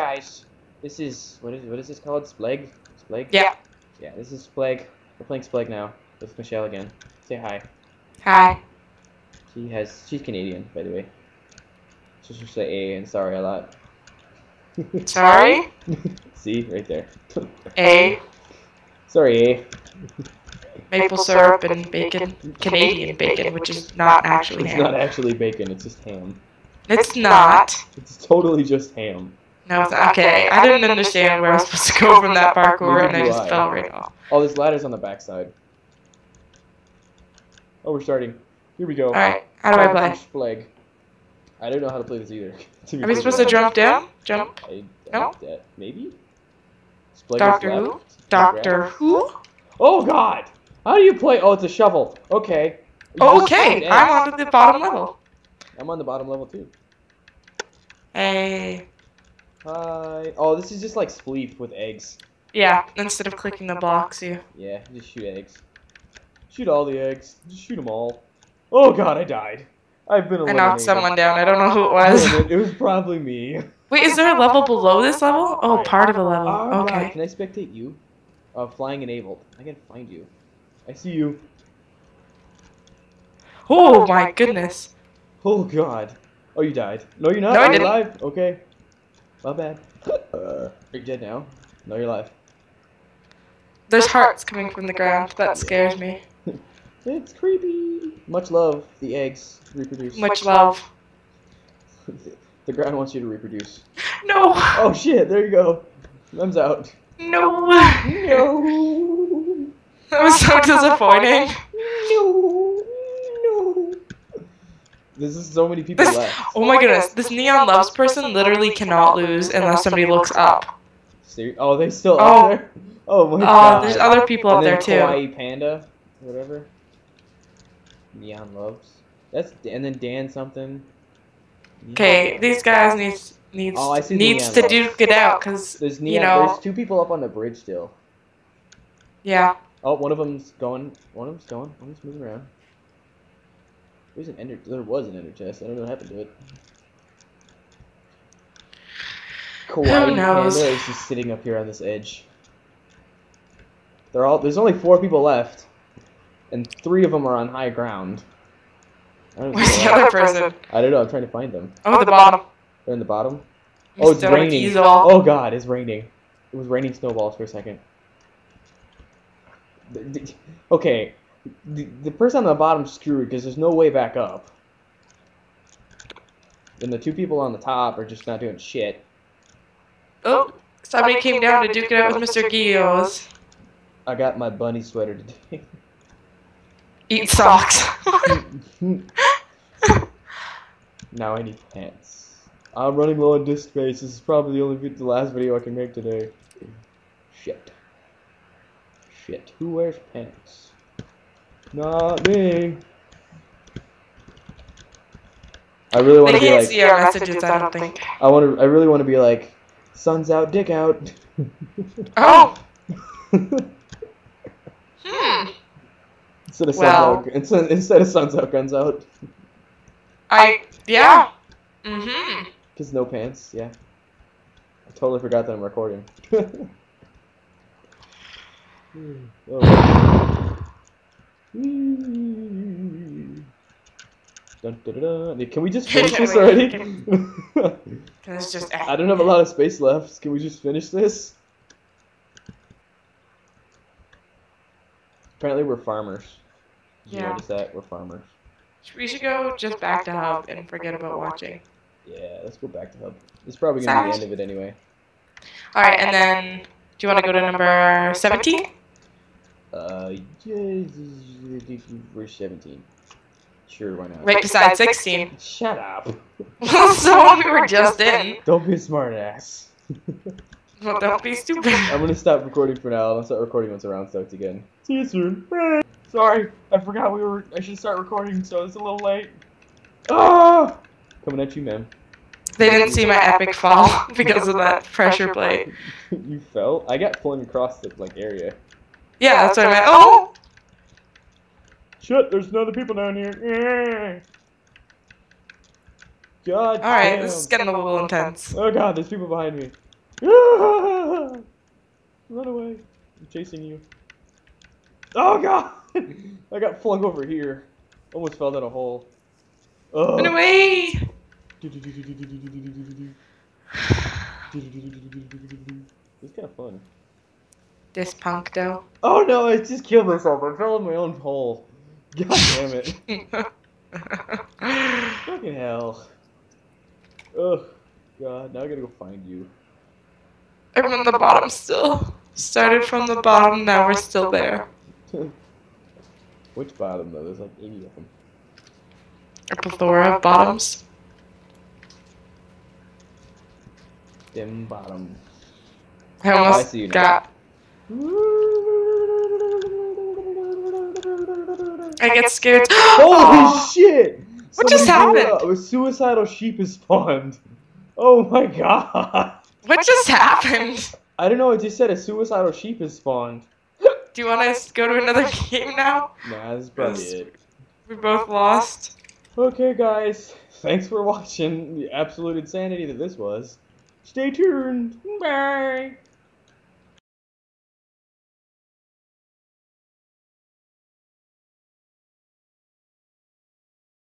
guys. This is what is what is this called? Splegg? Splegg? Yeah. Yeah, this is Splegg. We're playing Splegg now with Michelle again. Say hi. Hi. She has she's Canadian, by the way. So she'll say A and sorry a lot. Sorry. See, right there. A. sorry, A. Maple syrup and bacon. Canadian bacon, which is not actually It's ham. not actually bacon, it's just ham. It's not. It's totally just ham. No, it's not. Okay, I didn't understand where I was supposed to go from that parkour, and I just I. fell right off. Oh, there's ladders on the backside. Oh, we're starting. Here we go. Alright, how do I play? Splegg. I don't know how to play this either. Are we supposed to jump down? Jump? I, No? I, uh, maybe? Doctor. Who? Doctor Who? Oh god! How do you play? Oh, it's a shovel. Okay. Oh, okay, I'm on the bottom level. I'm on the bottom level too. Hey. Hi. Oh, this is just like Spleef with eggs. Yeah, instead of clicking the box, you. Yeah, just shoot eggs. Shoot all the eggs. Just shoot them all. Oh god, I died. I've been I knocked someone down. I don't know who it was. It, it was probably me. Wait, is there a level below this level? Oh, part of a level. Oh, God, Okay. Can I spectate you? Uh, flying enabled. I can find you. I see you. Oh my goodness. Oh god. Oh, you died. No, you're not. No, I you're didn't. alive. Okay. My bad. Uh, you're dead now. No, you're alive. There's hearts coming from the ground. That scares me. It's creepy. Much love. The eggs reproduce. Much love. the ground wants you to reproduce. No. Oh shit! There you go. Thumbs out. No. No. That was so disappointing. No. No. There's just so many people This, left. oh my goodness, this neon loves person literally cannot lose unless somebody looks up. Ser- oh, they still Oh. are there. Oh my Oh, god. there's other people up there too. Kawaii Panda, whatever. Neon loves. That's and then Dan something. Okay, these guys needs needs Oh, I see needs to loves. duke it out because There's neon. you know There's two people up on the bridge still. yeah. Oh, one of them's going. One of them's going. One of them's moving around. There's an ender. There was an ender chest. I don't know what happened to it. Kawaii knows? Panda is just sitting up here on this edge. They're all. There's only four people left, and three of them are on high ground. I don't, know Where's the other person? I don't know. I'm trying to find them. Oh, oh the bottom. They're in the bottom. Oh, it's raining. Oh god, it's raining. It was raining snowballs for a second. The- the- Okay, the, the person on the bottom's screwed because there's no way back up. And the two people on the top are just not doing shit. Oh, somebody came down to duke it out with Mr. Gios. I got my bunny sweater today. Eat socks. now I need pants. I'm running low on disk space. This is probably the only vid- the last video I can make today. Shit. Shit. Who wears pants? Not me. I really want to be like. see our messages, I don't think. I want to. I really want to be like. Sun's out, dick out. Oh. Hmm. instead of Well- sun's out, instead, instead of sun's out, guns out. I yeah. Mhm. Cause no pants. Yeah. I totally forgot that I'm recording. oh. Hmm. Dun, dun, dun, dun. Can we just finish this already? It's just. I don't have a lot of space left. Can we just finish this? Apparently we're farmers. Did you Yeah. notice that? We're farmers. We should go just back to hub and forget about watching. Yeah, let's go back to hub. It's probably gonna be the end of it anyway. All right, and then do you want to go to number seventeen? Uh, yeah, we're 17. Sure, why not? Right beside sixteen. Shut up. so we were just in. Don't be a smart ass. Well, don't be stupid. I'm gonna stop recording for now. I'll start recording once around starts again. See you soon. Sorry, I forgot we were. I should start recording, so it's a little late. Ah! Coming at you, man. They didn't see my epic fall because of that pressure plate. you fell? I got flung across the like area. Yeah, that's what I meant. Oh. oh, Shit, there's other people down here. God. all right, damn. this is getting a little intense. Oh god, there's people behind me. Run away. I'm chasing you. Oh god! I got flung over here. Almost fell down a hole. Oh. Run away! It's kind of fun. This punk though. Oh no, I just killed myself. I fell in my own hole. God damn it. Fucking hell. Oh, God. Now I gotta go find you. I'm on the bottom still. Started from the bottom, now we're still there. Which bottom, though? There's like 80 of them. A plethora of bottoms. Dim bottom. I I almost now. got. I get scared. Holy oh. shit! What just Somebody blew happened? up. A suicidal sheep has spawned. Oh my god. What just happened? I don't know, it just said a suicidal sheep has spawned. Do you want us to go to another game now? Nah, this is probably it. We both lost. Okay, guys. Thanks for watching the absolute insanity that this was. Stay tuned. Bye.